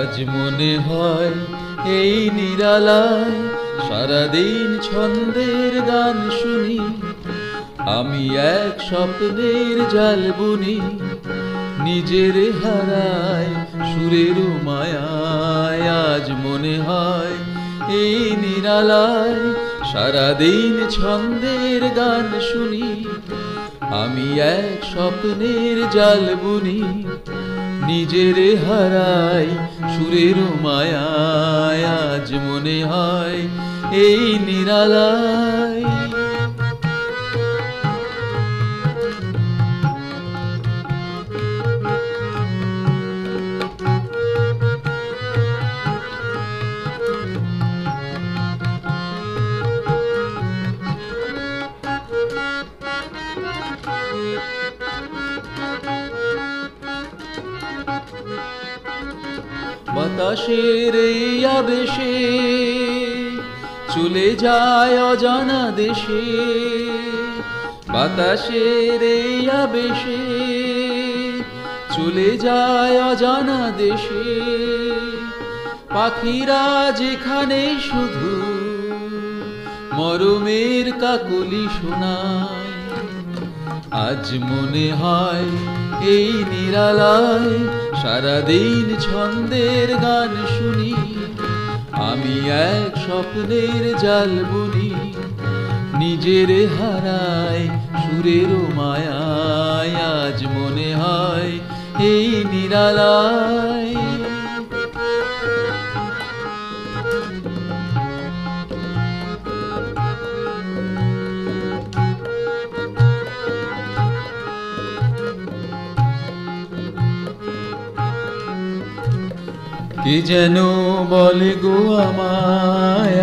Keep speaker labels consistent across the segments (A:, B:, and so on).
A: আজ মনে হয় এই নিরালায় সারাদিন ছন্দের গান শুনি। আমি এক স্বপ্নের জাল বুনি। নিজের হারায়, সুরের মায়ায় আজ মনে হয় এই নিরালায় সারাদিন ছন্দের গান শুনি। আমি এক স্বপ্নের জাল বুনি, নিজের হারাই সুরের মায়ায় আজ মনে হয় এই নিরালায়। বাতাসের এই আবেশে চলে যায় অজানা দেশে। বাতাসের এই আবেশে চলে যায় অজানা দেশে। পাখিরা যেখানে শুধু মরমের কাকলি শোনায় আজ মনে হয় এই নিরালায় সারাদিন ছন্দের গান শুনি। আমি এক স্বপ্নের জাল বুনি, নিজের হারায় সুরের মায়ায়। আজ মনে হয় এই নিরালায় কে যেন বলে গো আমায়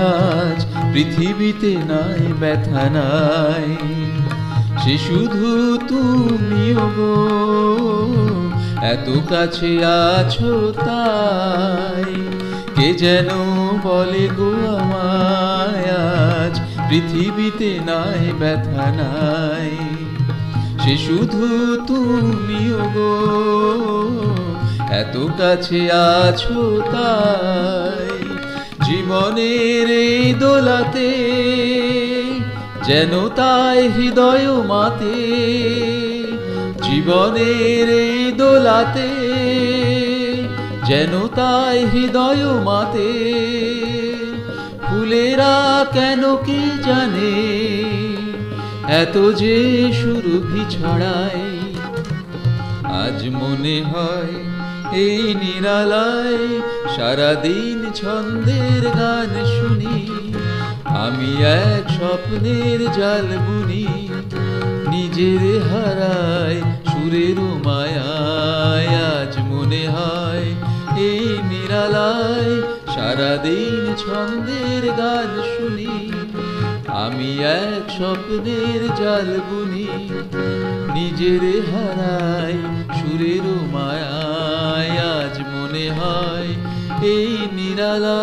A: পৃথিবীতে নাই, ব্যথা নাই? সে শুধু তুমিও গো, এত কাছে আছো তাই। কে যেন বলে গো আমায় পৃথিবীতে নাই, ব্যথা নাই? সে শুধু তুমিও গো এত কাছে আছো তাই জীবনের এই দোলাতে, যেন তাই হৃদয় মাতে, জীবনের এই দোলাতে, যেন তাই হৃদয় মাতে। ফুলেরা কেন কি জানে, এত যে সুরভি ছড়ায়, আজ মনে হয় এই নিরালায় সারাদিন ছন্দের গান শুনি। আমি এক স্বপ্নের জাল বুনি, নিজের হারায় সুরের মায়ায় আজ মনে হয়। এই নিরালায় সারাদিন ছন্দের গান শুনি, আমি এক স্বপ্নের জাল বুনি, নিজের হারাই সুরের মায়ায় আজ মনে হয় এই নিরালা